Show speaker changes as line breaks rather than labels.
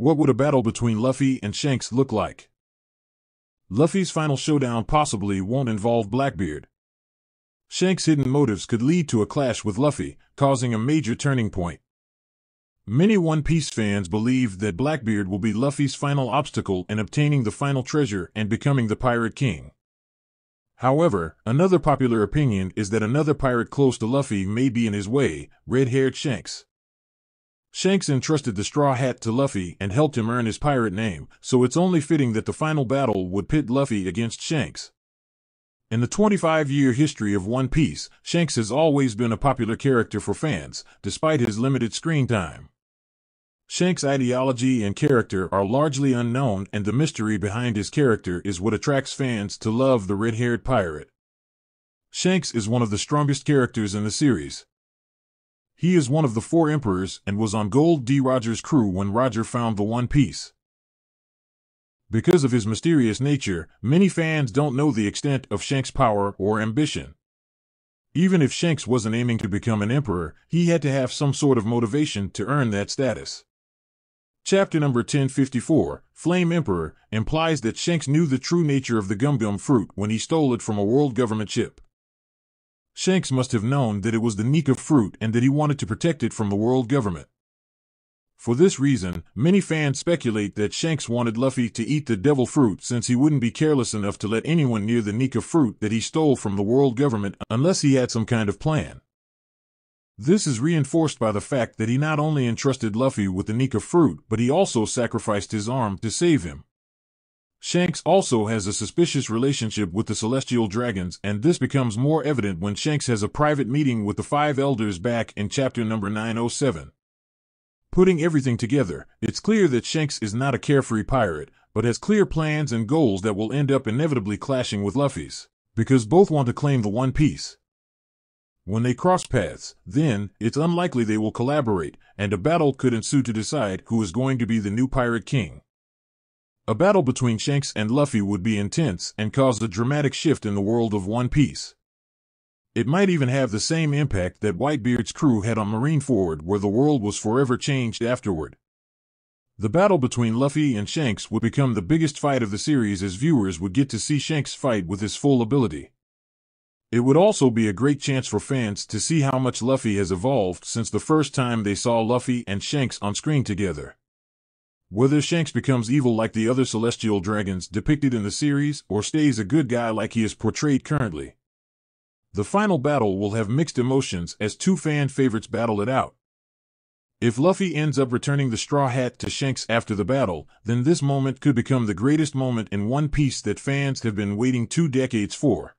What would a battle between Luffy and Shanks look like? Luffy's final showdown possibly won't involve Blackbeard. Shanks' hidden motives could lead to a clash with Luffy, causing a major turning point. Many One Piece fans believe that Blackbeard will be Luffy's final obstacle in obtaining the final treasure and becoming the Pirate King. However, another popular opinion is that another pirate close to Luffy may be in his way, red-haired Shanks. Shanks entrusted the Straw Hat to Luffy and helped him earn his pirate name, so it's only fitting that the final battle would pit Luffy against Shanks. In the 25-year history of One Piece, Shanks has always been a popular character for fans, despite his limited screen time. Shanks' ideology and character are largely unknown and the mystery behind his character is what attracts fans to love the red-haired pirate. Shanks is one of the strongest characters in the series. He is one of the four emperors and was on Gol D. Roger's crew when Roger found the One Piece. Because of his mysterious nature, many fans don't know the extent of Shanks' power or ambition. Even if Shanks wasn't aiming to become an emperor, he had to have some sort of motivation to earn that status. Chapter number 1054, Flame Emperor, implies that Shanks knew the true nature of the Gum Gum fruit when he stole it from a world government ship. Shanks must have known that it was the Nika fruit and that he wanted to protect it from the world government. For this reason, many fans speculate that Shanks wanted Luffy to eat the devil fruit since he wouldn't be careless enough to let anyone near the Nika fruit that he stole from the world government unless he had some kind of plan. This is reinforced by the fact that he not only entrusted Luffy with the Nika fruit, but he also sacrificed his arm to save him. Shanks also has a suspicious relationship with the Celestial Dragons, and this becomes more evident when Shanks has a private meeting with the five elders back in chapter number 907. Putting everything together, it's clear that Shanks is not a carefree pirate, but has clear plans and goals that will end up inevitably clashing with Luffy's, because both want to claim the One Piece. When they cross paths, then, it's unlikely they will collaborate, and a battle could ensue to decide who is going to be the new Pirate King. A battle between Shanks and Luffy would be intense and cause a dramatic shift in the world of One Piece. It might even have the same impact that Whitebeard's crew had on Marineford, where the world was forever changed afterward. The battle between Luffy and Shanks would become the biggest fight of the series as viewers would get to see Shanks fight with his full ability. It would also be a great chance for fans to see how much Luffy has evolved since the first time they saw Luffy and Shanks on screen together. Whether Shanks becomes evil like the other celestial dragons depicted in the series or stays a good guy like he is portrayed currently. The final battle will have mixed emotions as two fan favorites battle it out. If Luffy ends up returning the straw hat to Shanks after the battle, then this moment could become the greatest moment in One Piece that fans have been waiting two decades for.